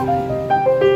Música